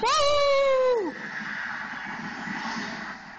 Bye!